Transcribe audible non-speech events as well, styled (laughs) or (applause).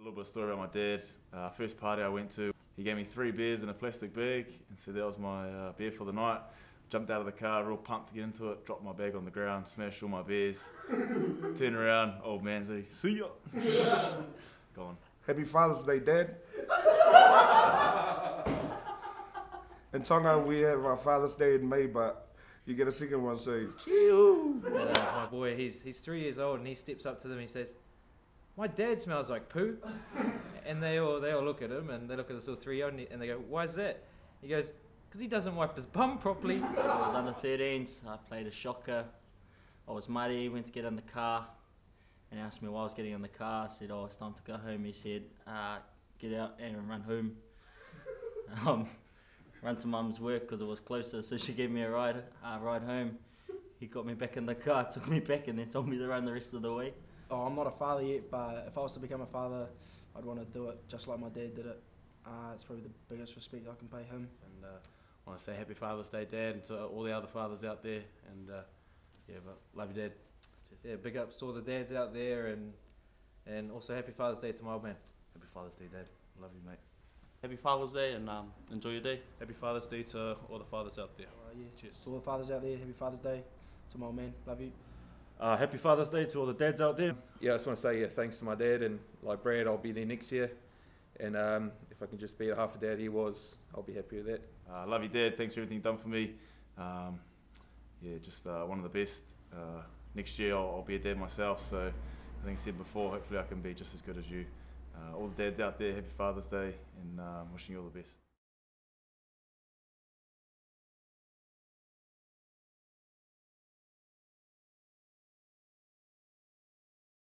little bit of story about my dad. Uh, first party I went to, he gave me three beers in a plastic bag and said that was my uh, beer for the night. Jumped out of the car, real pumped to get into it, dropped my bag on the ground, smashed all my beers. (laughs) Turn around, old man's like, see ya. (laughs) Gone. Happy Father's Day, Dad. (laughs) in Tonga, we have our Father's Day in May, but you get a second one, say, chill. Uh, my boy, he's he's three years old, and he steps up to them. And he says, "My dad smells like poo," and they all they all look at him, and they look at this little three-year-old, and, he- and they go, "Why is that?" He goes, "Because he doesn't wipe his bum properly." I was under 13s. I played a shocker. I was muddy. Went to get in the car, and he asked me why I was getting in the car. I said, "Oh, it's time to go home." He said, uh, "Get out and run home." (laughs) um, run to mum's work because it was closer, so she gave me a ride uh, ride home. He got me back in the car, (laughs) took me back, and then told me to run the rest of the way. Oh, I'm not a father yet, but if I was to become a father, I'd want to do it just like my dad did it. Uh, it's probably the biggest respect I can pay him. and uh, want to say Happy Father's Day, Dad, and to all the other fathers out there. And uh, yeah, but love you, Dad. yeah, big ups to all the dads out there, and and also happy Father's Day to my old man. Happy Father's Day, Dad. Love you, mate. Happy Father's Day and um, enjoy your day. Happy Father's Day to all the fathers out there. Uh, yeah, Cheers. to all the fathers out there, happy Father's Day. To my old man, love you. Uh, happy Father's Day to all the dads out there. Yeah, I just want to say yeah, thanks to my dad and like Brad, I'll be there next year. And um, if I can just be a half a dad he was, I'll be happy with that. Uh, love you, Dad. Thanks for everything you've done for me. Um, yeah, just uh, one of the best. Uh, next year I'll, I'll be a dad myself, so I think I said before, hopefully I can be just as good as you. Uh, all the dads out there, happy Father's Day, and um, wishing you all the best.